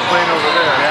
they're playing over there.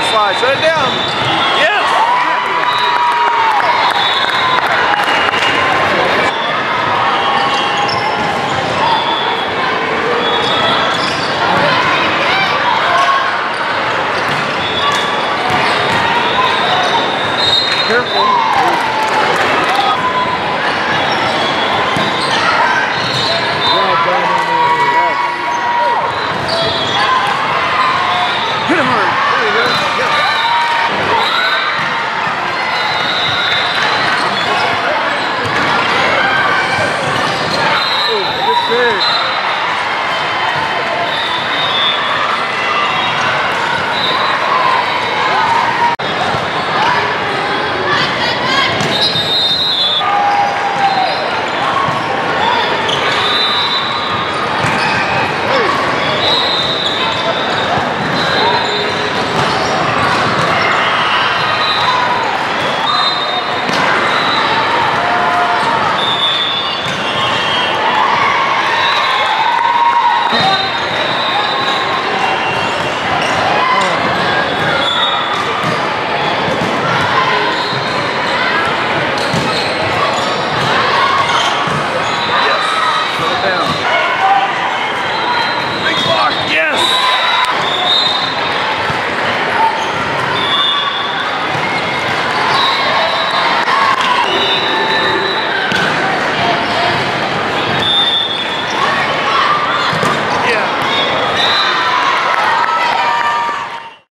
that slide. Shut it down. Yes! Careful.